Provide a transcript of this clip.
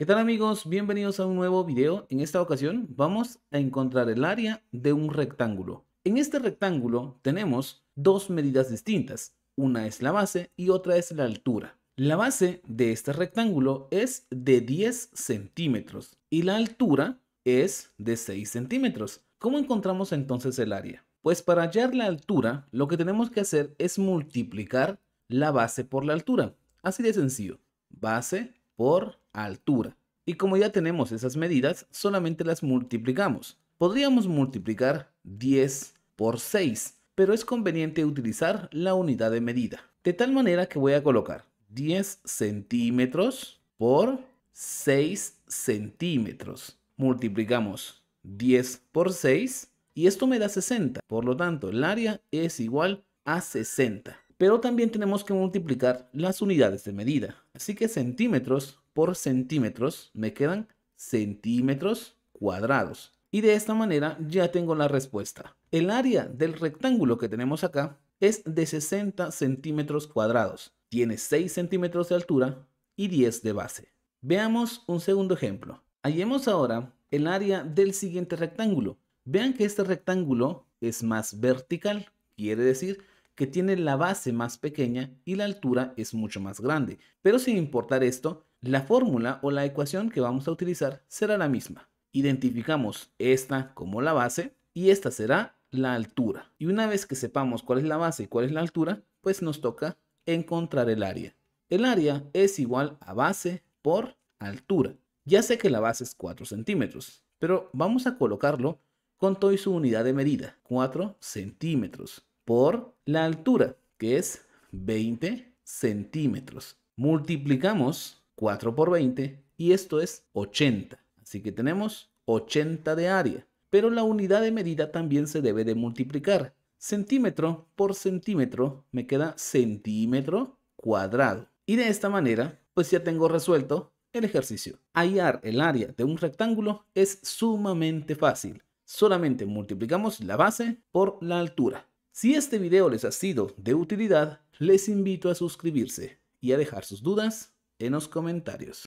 ¿Qué tal amigos? Bienvenidos a un nuevo video. En esta ocasión vamos a encontrar el área de un rectángulo. En este rectángulo tenemos dos medidas distintas. Una es la base y otra es la altura. La base de este rectángulo es de 10 centímetros y la altura es de 6 centímetros. ¿Cómo encontramos entonces el área? Pues para hallar la altura, lo que tenemos que hacer es multiplicar la base por la altura. Así de sencillo. Base por altura. Y como ya tenemos esas medidas, solamente las multiplicamos. Podríamos multiplicar 10 por 6, pero es conveniente utilizar la unidad de medida. De tal manera que voy a colocar 10 centímetros por 6 centímetros. Multiplicamos 10 por 6 y esto me da 60. Por lo tanto, el área es igual a 60. Pero también tenemos que multiplicar las unidades de medida. Así que centímetros por centímetros me quedan centímetros cuadrados. Y de esta manera ya tengo la respuesta. El área del rectángulo que tenemos acá es de 60 centímetros cuadrados. Tiene 6 centímetros de altura y 10 de base. Veamos un segundo ejemplo. Hallemos ahora el área del siguiente rectángulo. Vean que este rectángulo es más vertical, quiere decir que tiene la base más pequeña y la altura es mucho más grande. Pero sin importar esto, la fórmula o la ecuación que vamos a utilizar será la misma. Identificamos esta como la base y esta será la altura. Y una vez que sepamos cuál es la base y cuál es la altura, pues nos toca encontrar el área. El área es igual a base por altura. Ya sé que la base es 4 centímetros, pero vamos a colocarlo con toda su unidad de medida, 4 centímetros, por la altura, que es 20 centímetros. Multiplicamos 4 por 20 y esto es 80. Así que tenemos 80 de área. Pero la unidad de medida también se debe de multiplicar. Centímetro por centímetro me queda centímetro cuadrado. Y de esta manera, pues ya tengo resuelto el ejercicio. Hallar el área de un rectángulo es sumamente fácil. Solamente multiplicamos la base por la altura. Si este video les ha sido de utilidad, les invito a suscribirse y a dejar sus dudas en los comentarios.